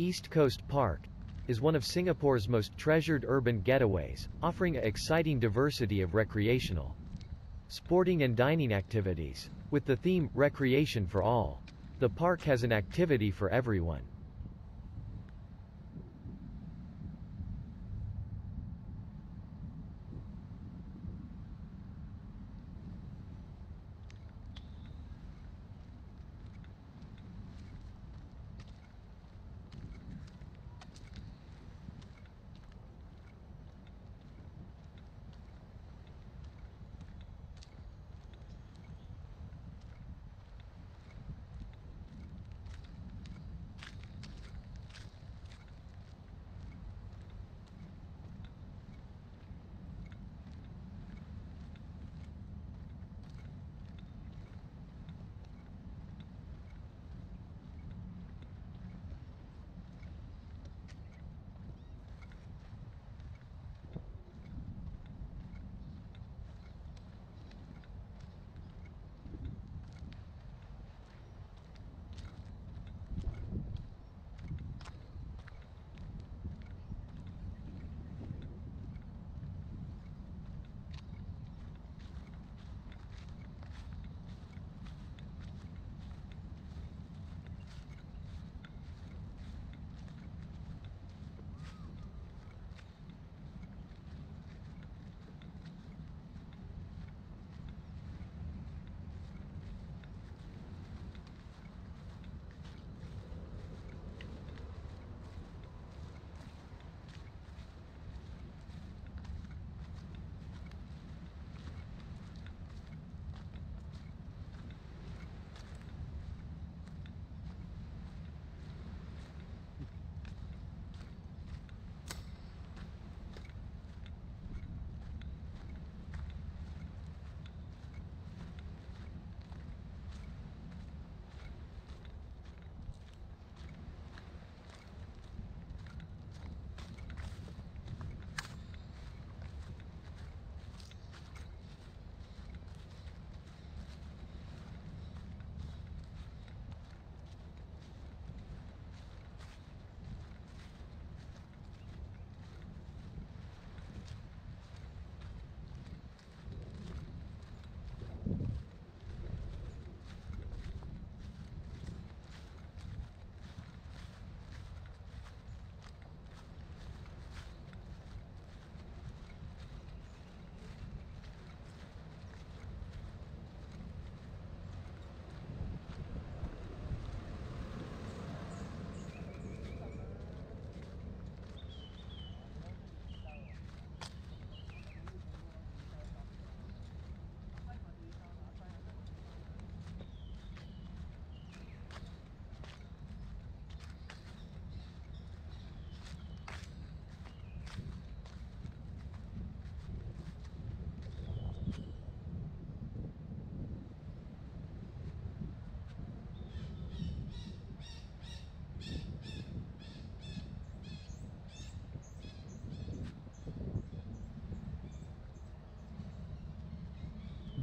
East Coast Park is one of Singapore's most treasured urban getaways, offering a exciting diversity of recreational, sporting and dining activities. With the theme, Recreation for All. The park has an activity for everyone.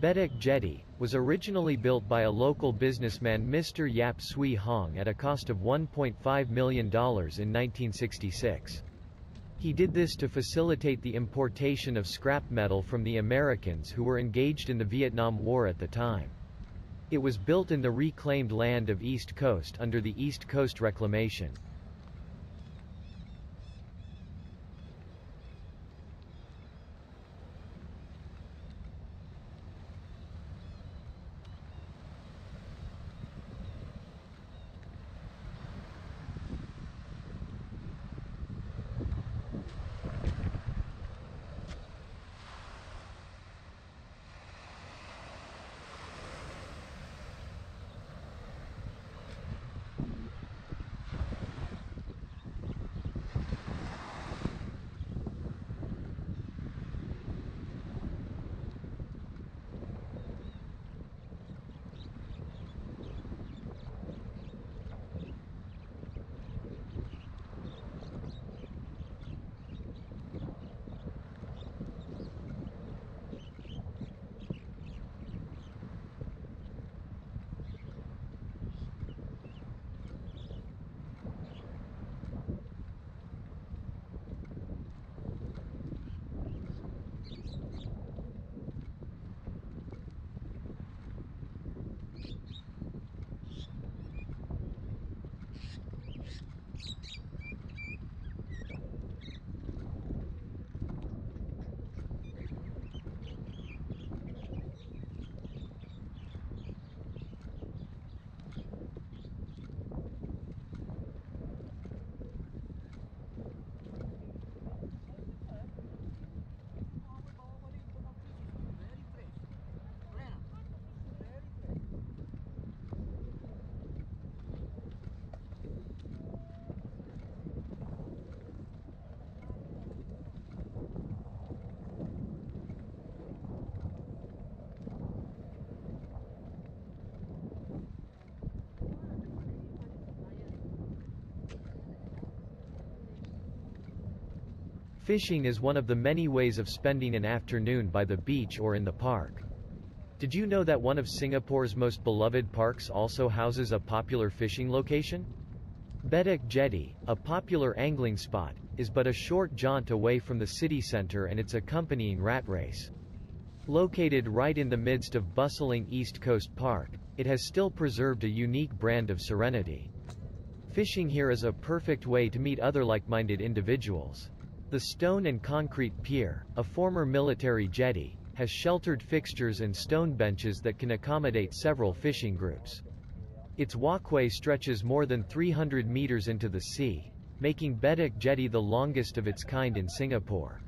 Bedok Jetty, was originally built by a local businessman Mr. Yap Sui Hong at a cost of $1.5 million in 1966. He did this to facilitate the importation of scrap metal from the Americans who were engaged in the Vietnam War at the time. It was built in the reclaimed land of East Coast under the East Coast Reclamation. Fishing is one of the many ways of spending an afternoon by the beach or in the park. Did you know that one of Singapore's most beloved parks also houses a popular fishing location? Bedok Jetty, a popular angling spot, is but a short jaunt away from the city centre and its accompanying rat race. Located right in the midst of bustling East Coast Park, it has still preserved a unique brand of serenity. Fishing here is a perfect way to meet other like-minded individuals. The stone and concrete pier, a former military jetty, has sheltered fixtures and stone benches that can accommodate several fishing groups. Its walkway stretches more than 300 meters into the sea, making Bedok Jetty the longest of its kind in Singapore.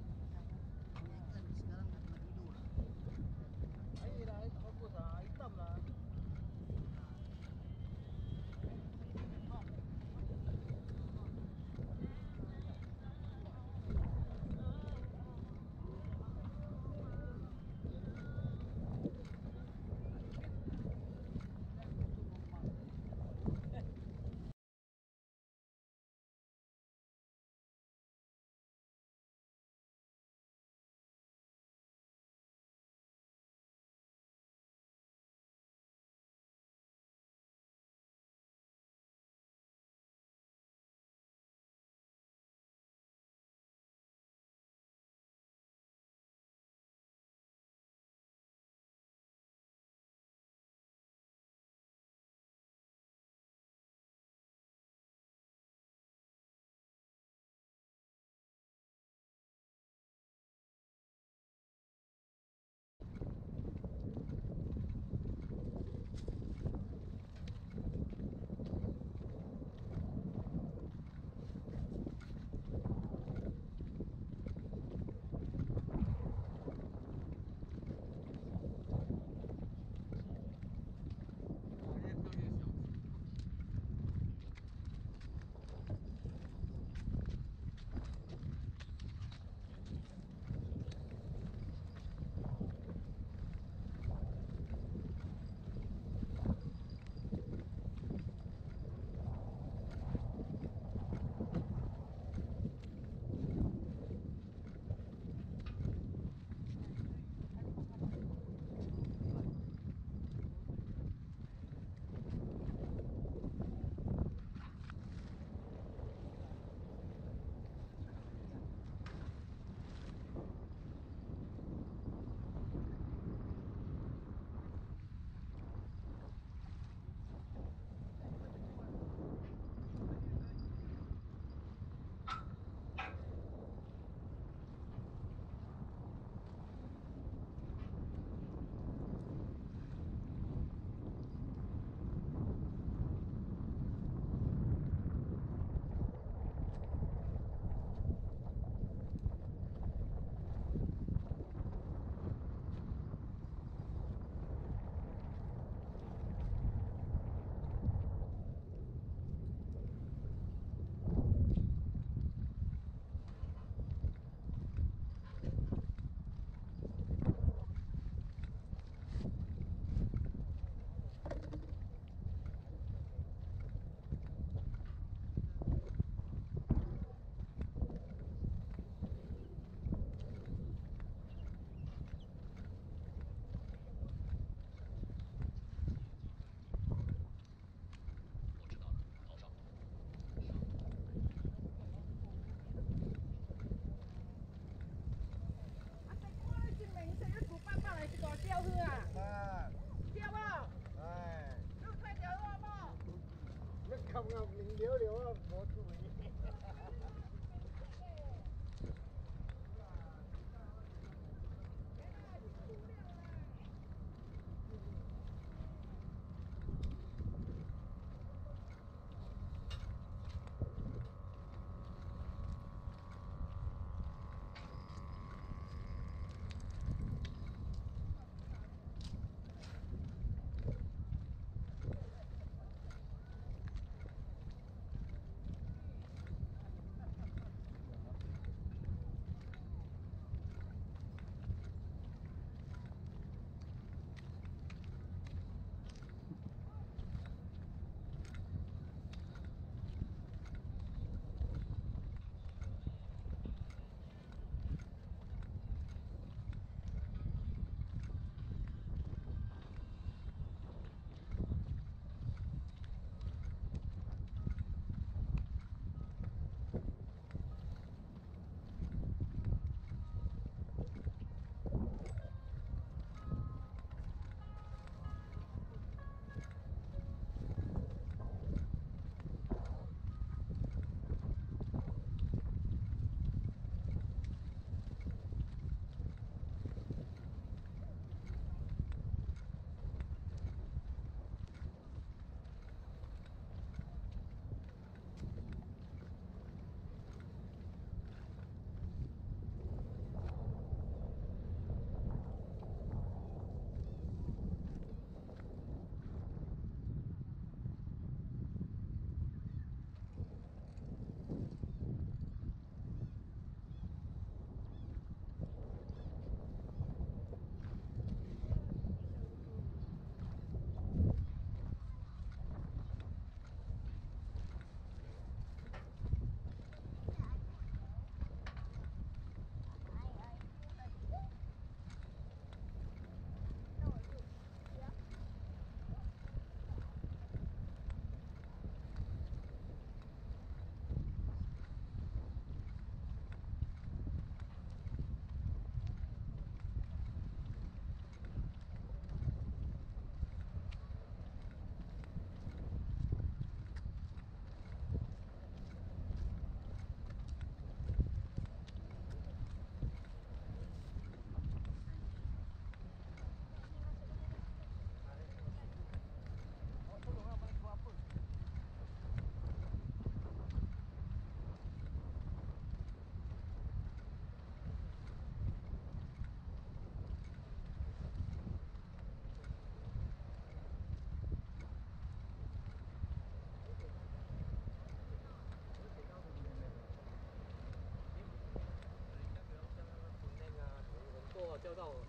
交到